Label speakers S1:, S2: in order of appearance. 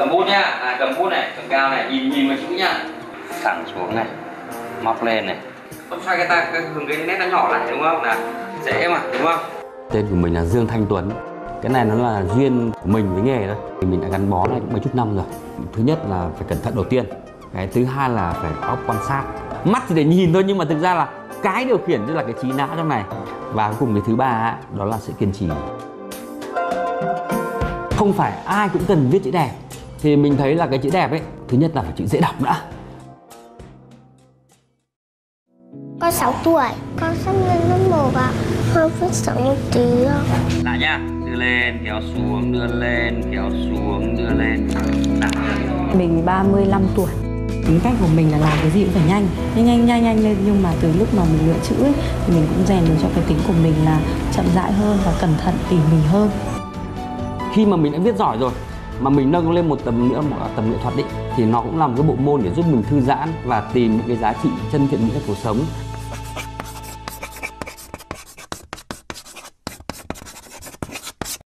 S1: cầm bút nhá. À, cầm bút này cầm cao này nhìn nhìn vào chữ nhá. Thẳng xuống này móc lên này. Con xoay cái cái hướng cái nét nó nhỏ lại đúng không? Nào dễ mà đúng không?
S2: Tên của mình là Dương Thanh Tuấn. Cái này nó là duyên của mình với nghề thôi. Thì Mình đã gắn bó này cũng mấy chục năm rồi. Thứ nhất là phải cẩn thận đầu tiên. Cái thứ hai là phải óc quan sát. Mắt thì để nhìn thôi nhưng mà thực ra là Cái điều khiển tức là cái trí não trong này. Và cuối cùng cái thứ ba đó là sự kiên trì. Không phải ai cũng cần viết chữ đẹp Thì mình thấy là cái chữ đẹp ấy Thứ nhất là phải chữ dễ đọc đã.
S3: Con 6 tuổi, con sắp lên lớp 1 ạ. Hơi viết sợ một tí ạ.
S1: lại nhá đưa lên kéo xuống đưa lên kéo xuống đưa lên. Nào.
S4: Mình 35 tuổi.
S5: Tính cách của mình là làm cái gì cũng phải nhanh. Nhanh nhanh nhanh nhanh lên. Nhưng mà từ lúc mà mình lựa chữ ấy, thì mình cũng rèn được cho cái tính của mình là chậm rãi hơn và cẩn thận tỉ mỉ hơn.
S2: Khi mà mình đã viết giỏi rồi mà mình nâng lên một tầm nữa một tầm nghệ thuật ấy, thì nó cũng là một cái bộ môn để giúp mình thư giãn và tìm những cái giá trị chân thiện mỹ trong cuộc sống.